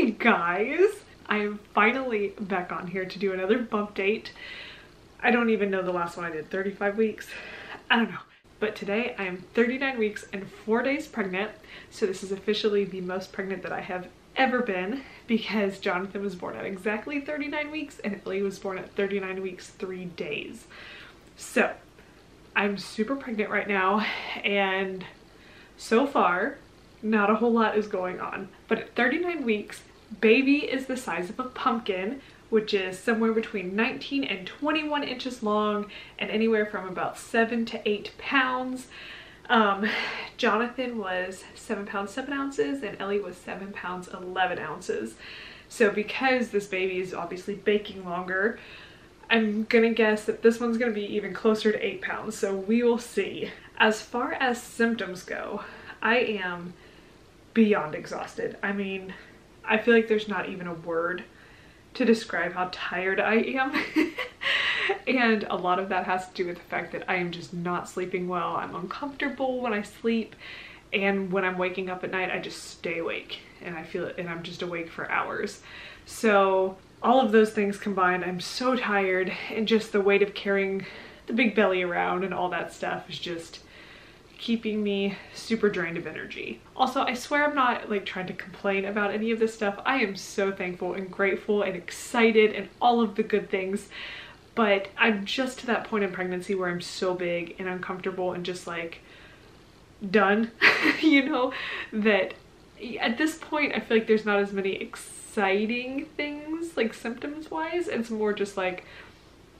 Guys! I am finally back on here to do another bump date. I don't even know the last one I did, 35 weeks? I don't know. But today I am 39 weeks and 4 days pregnant, so this is officially the most pregnant that I have ever been because Jonathan was born at exactly 39 weeks and Ellie was born at 39 weeks 3 days. So, I'm super pregnant right now and so far not a whole lot is going on. But at 39 weeks, baby is the size of a pumpkin, which is somewhere between 19 and 21 inches long and anywhere from about 7 to 8 pounds. Um, Jonathan was 7 pounds 7 ounces and Ellie was 7 pounds 11 ounces. So because this baby is obviously baking longer, I'm gonna guess that this one's gonna be even closer to 8 pounds, so we will see. As far as symptoms go, I am beyond exhausted. I mean, I feel like there's not even a word to describe how tired I am. and a lot of that has to do with the fact that I am just not sleeping well. I'm uncomfortable when I sleep and when I'm waking up at night, I just stay awake and I feel it and I'm just awake for hours. So all of those things combined, I'm so tired and just the weight of carrying the big belly around and all that stuff is just keeping me super drained of energy. Also, I swear I'm not like trying to complain about any of this stuff. I am so thankful and grateful and excited and all of the good things. But I'm just to that point in pregnancy where I'm so big and uncomfortable and just like done, you know, that at this point I feel like there's not as many exciting things like symptoms wise. It's more just like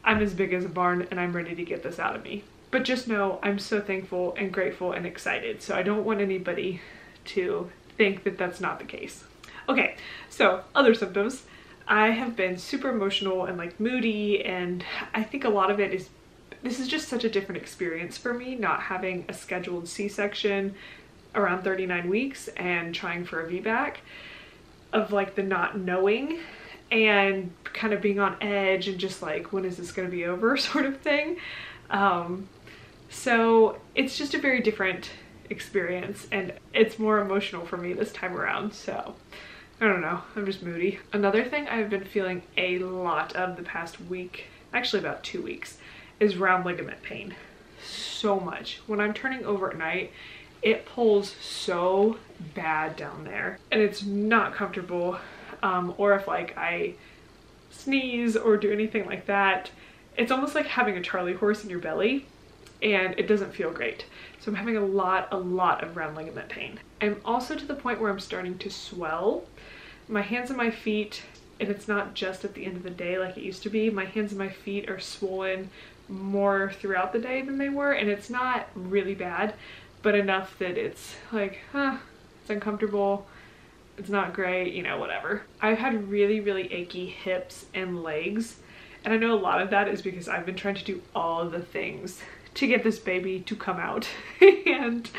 I'm as big as a barn and I'm ready to get this out of me. But just know I'm so thankful and grateful and excited. So I don't want anybody to think that that's not the case. Okay, so other symptoms. I have been super emotional and like moody and I think a lot of it is this is just such a different experience for me not having a scheduled C-section around 39 weeks and trying for a VBAC of like the not knowing and kind of being on edge and just like when is this going to be over sort of thing um, so it's just a very different experience and it's more emotional for me this time around. So I don't know, I'm just moody. Another thing I've been feeling a lot of the past week, actually about two weeks, is round ligament pain. So much. When I'm turning over at night, it pulls so bad down there and it's not comfortable. Um, or if like I sneeze or do anything like that, it's almost like having a Charlie horse in your belly and it doesn't feel great. So I'm having a lot, a lot of round ligament pain. I'm also to the point where I'm starting to swell. My hands and my feet, and it's not just at the end of the day like it used to be, my hands and my feet are swollen more throughout the day than they were, and it's not really bad, but enough that it's like, huh, it's uncomfortable, it's not great, you know, whatever. I've had really, really achy hips and legs, and I know a lot of that is because I've been trying to do all the things to get this baby to come out. and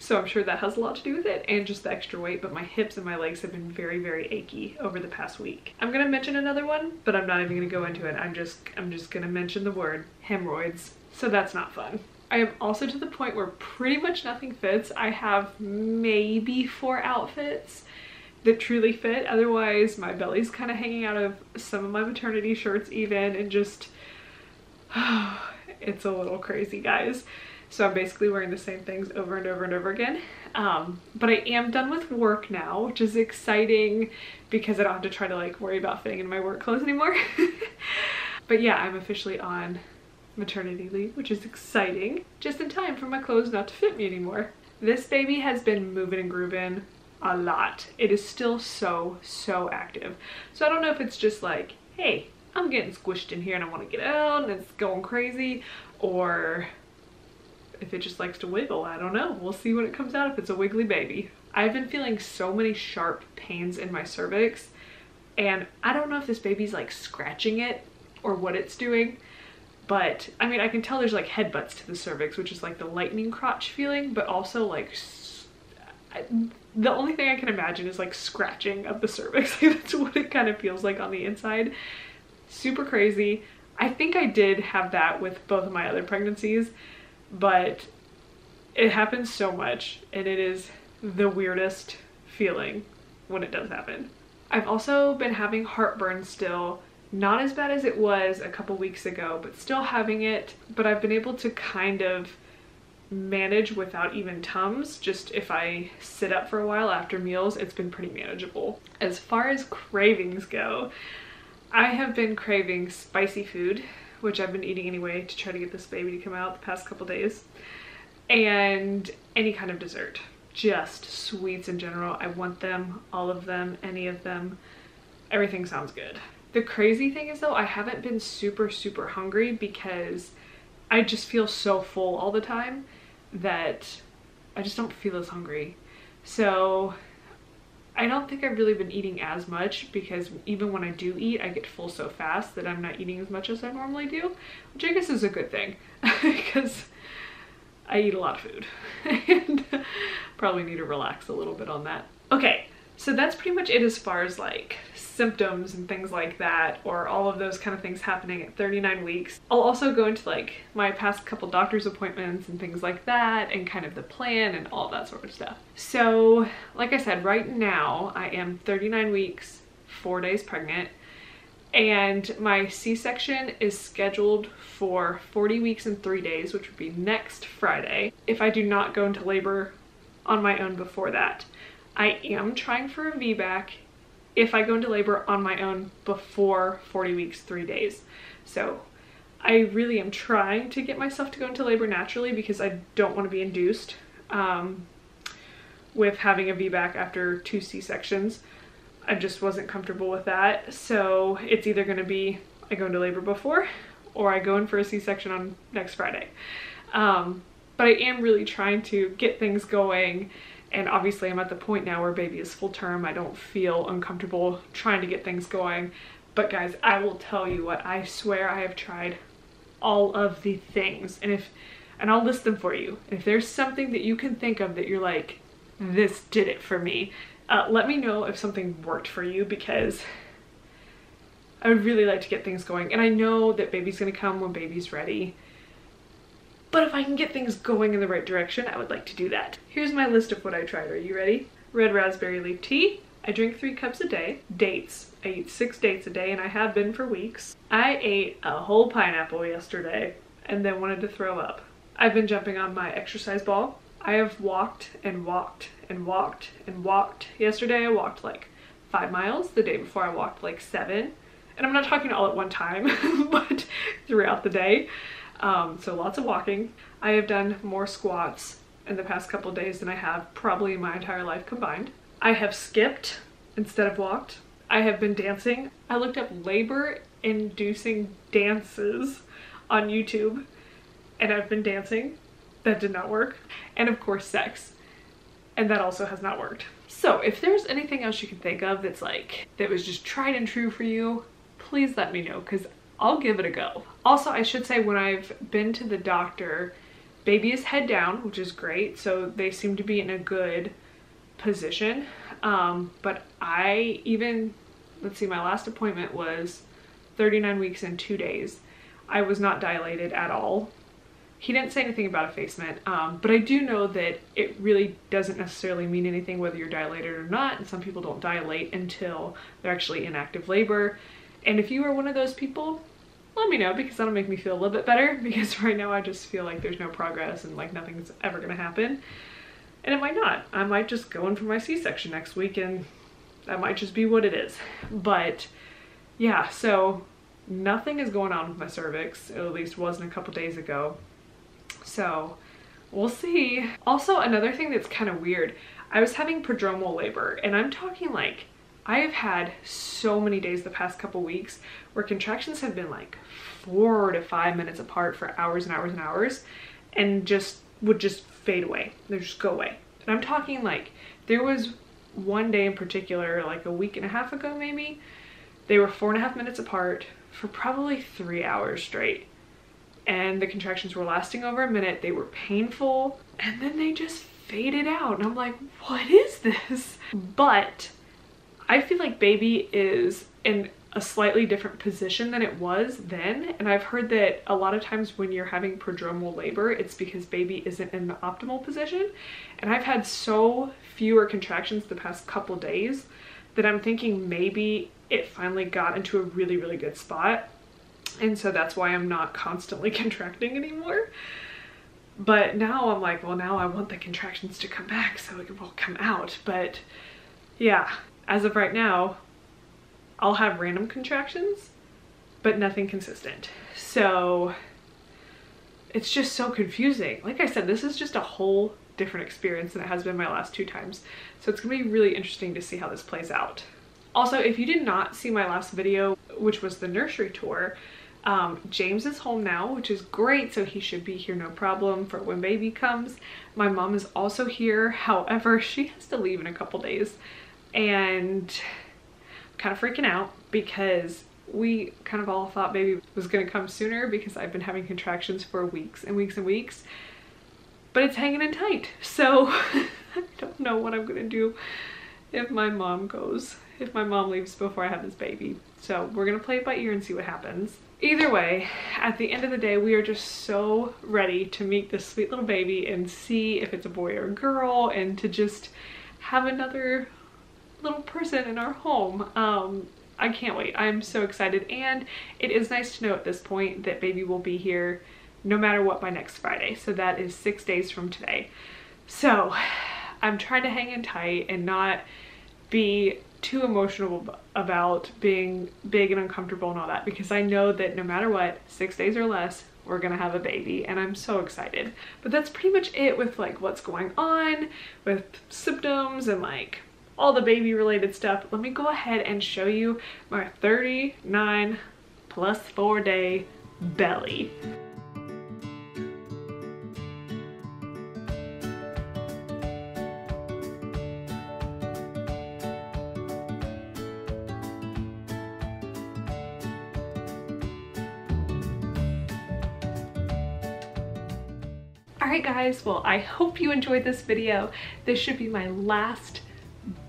so I'm sure that has a lot to do with it and just the extra weight, but my hips and my legs have been very, very achy over the past week. I'm gonna mention another one, but I'm not even gonna go into it. I'm just, I'm just gonna mention the word hemorrhoids. So that's not fun. I am also to the point where pretty much nothing fits. I have maybe four outfits that truly fit. Otherwise, my belly's kind of hanging out of some of my maternity shirts even and just it's a little crazy guys. So I'm basically wearing the same things over and over and over again. Um, but I am done with work now which is exciting because I don't have to try to like worry about fitting in my work clothes anymore. But yeah I'm officially on maternity leave which is exciting just in time for my clothes not to fit me anymore. This baby has been moving and grooving a lot. It is still so so active. So I don't know if it's just like hey I'm getting squished in here and I want to get out and it's going crazy or if it just likes to wiggle, I don't know. We'll see when it comes out if it's a wiggly baby. I've been feeling so many sharp pains in my cervix and I don't know if this baby's like scratching it or what it's doing but I mean I can tell there's like headbutts to the cervix which is like the lightning crotch feeling but also like the only thing I can imagine is like scratching of the cervix that's what it kind of feels like on the inside super crazy. I think I did have that with both of my other pregnancies, but it happens so much and it is the weirdest feeling when it does happen. I've also been having heartburn still, not as bad as it was a couple weeks ago, but still having it, but I've been able to kind of manage without even Tums. Just if I sit up for a while after meals, it's been pretty manageable. As far as cravings go, I have been craving spicy food, which I've been eating anyway to try to get this baby to come out the past couple days, and any kind of dessert. Just sweets in general. I want them, all of them, any of them. Everything sounds good. The crazy thing is though, I haven't been super, super hungry because I just feel so full all the time that I just don't feel as hungry. So I don't think I've really been eating as much because even when I do eat, I get full so fast that I'm not eating as much as I normally do, which I guess is a good thing because I eat a lot of food and probably need to relax a little bit on that. Okay, so that's pretty much it as far as like symptoms and things like that or all of those kind of things happening at 39 weeks. I'll also go into like my past couple doctor's appointments and things like that and kind of the plan and all that sort of stuff. So like I said, right now I am 39 weeks, four days pregnant and my C-section is scheduled for 40 weeks and three days, which would be next Friday, if I do not go into labor on my own before that. I am trying for a VBAC if I go into labor on my own before 40 weeks, three days. So I really am trying to get myself to go into labor naturally because I don't want to be induced um, with having a VBAC after two C-sections. I just wasn't comfortable with that. So it's either going to be I go into labor before or I go in for a C-section on next Friday. Um, but I am really trying to get things going and obviously I'm at the point now where baby is full term. I don't feel uncomfortable trying to get things going. But guys, I will tell you what, I swear I have tried all of the things. And if, and I'll list them for you. If there's something that you can think of that you're like, this did it for me, uh, let me know if something worked for you because I would really like to get things going. And I know that baby's gonna come when baby's ready. But if I can get things going in the right direction, I would like to do that. Here's my list of what I tried. Are you ready? Red raspberry leaf tea. I drink three cups a day. Dates. I eat six dates a day and I have been for weeks. I ate a whole pineapple yesterday and then wanted to throw up. I've been jumping on my exercise ball. I have walked and walked and walked and walked. Yesterday I walked like five miles. The day before I walked like seven. And I'm not talking all at one time, but throughout the day. Um, so lots of walking. I have done more squats in the past couple days than I have probably my entire life combined. I have skipped instead of walked. I have been dancing. I looked up labor inducing dances on YouTube and I've been dancing. That did not work. And of course sex. And that also has not worked. So if there's anything else you can think of that's like, that was just tried and true for you, please let me know because I'll give it a go. Also, I should say when I've been to the doctor, baby is head down, which is great. So they seem to be in a good position. Um, but I even, let's see, my last appointment was 39 weeks and two days. I was not dilated at all. He didn't say anything about effacement, um, but I do know that it really doesn't necessarily mean anything whether you're dilated or not, and some people don't dilate until they're actually in active labor. And if you are one of those people, let me know because that'll make me feel a little bit better because right now I just feel like there's no progress and like nothing's ever gonna happen. And it might not. I might just go in for my C-section next week and that might just be what it is. But yeah, so nothing is going on with my cervix, at least wasn't a couple days ago. So we'll see. Also, another thing that's kind of weird, I was having prodromal labor and I'm talking like I have had so many days the past couple weeks where contractions have been like four to five minutes apart for hours and hours and hours and just would just fade away. They just go away. And I'm talking like there was one day in particular, like a week and a half ago maybe, they were four and a half minutes apart for probably three hours straight. And the contractions were lasting over a minute. They were painful and then they just faded out. And I'm like, what is this? But I feel like baby is in a slightly different position than it was then. And I've heard that a lot of times when you're having prodromal labor, it's because baby isn't in the optimal position. And I've had so fewer contractions the past couple days that I'm thinking maybe it finally got into a really, really good spot. And so that's why I'm not constantly contracting anymore. But now I'm like, well, now I want the contractions to come back so it will come out. But yeah, as of right now, I'll have random contractions, but nothing consistent. So it's just so confusing. Like I said, this is just a whole different experience than it has been my last two times. So it's gonna be really interesting to see how this plays out. Also, if you did not see my last video, which was the nursery tour, um, James is home now, which is great, so he should be here no problem for when baby comes. My mom is also here, however, she has to leave in a couple days, and I'm kind of freaking out because we kind of all thought baby was gonna come sooner because I've been having contractions for weeks and weeks and weeks, but it's hanging in tight. So I don't know what I'm gonna do if my mom goes, if my mom leaves before I have this baby. So we're gonna play it by ear and see what happens. Either way, at the end of the day, we are just so ready to meet this sweet little baby and see if it's a boy or a girl and to just have another little person in our home. Um, I can't wait. I'm so excited. And it is nice to know at this point that baby will be here no matter what by next Friday. So that is six days from today. So I'm trying to hang in tight and not be too emotional about being big and uncomfortable and all that because I know that no matter what, six days or less, we're gonna have a baby and I'm so excited. But that's pretty much it with like what's going on with symptoms and like all the baby related stuff. Let me go ahead and show you my 39 plus four day belly. Alright guys, well I hope you enjoyed this video. This should be my last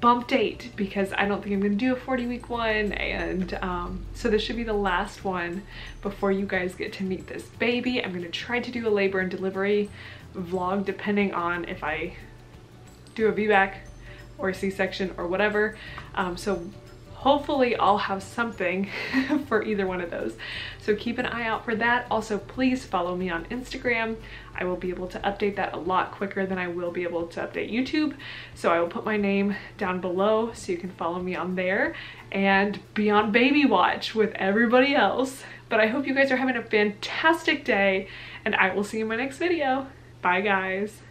bump date because I don't think I'm gonna do a 40 week one and um, so this should be the last one before you guys get to meet this baby. I'm gonna try to do a labor and delivery vlog depending on if I do a VBAC or a C-section or whatever. Um, so hopefully I'll have something for either one of those. So keep an eye out for that. Also, please follow me on Instagram. I will be able to update that a lot quicker than I will be able to update YouTube. So I will put my name down below so you can follow me on there and be on baby watch with everybody else. But I hope you guys are having a fantastic day and I will see you in my next video. Bye guys.